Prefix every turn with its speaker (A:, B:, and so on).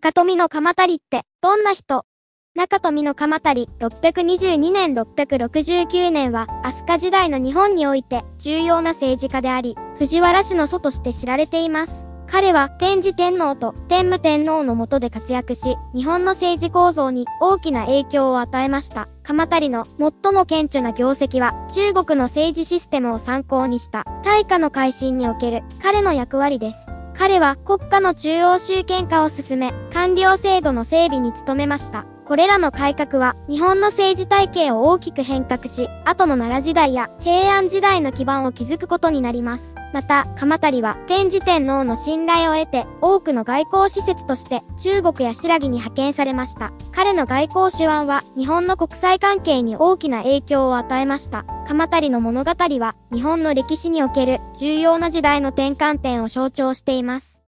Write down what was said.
A: 中富の鎌足りって、どんな人？中富の鎌足り622年669年は、飛鳥時代の日本において重要な政治家であり、藤原氏の祖として知られています。彼は天智天皇と天武天皇の下で活躍し、日本の政治構造に大きな影響を与えました。鎌足りの最も顕著な業績は、中国の政治システムを参考にした大化の改新における彼の役割です。彼は国家の中央集権化を進め、官僚制度の整備に努めました。これらの改革は日本の政治体系を大きく変革し、後の奈良時代や平安時代の基盤を築くことになります。また、鎌足は天智天皇の信頼を得て、多くの外交施設として中国や新羅に派遣されました。彼の外交手腕は日本の国際関係に大きな影響を与えました。鎌足の物語は日本の歴史における重要な時代の転換点を象徴しています。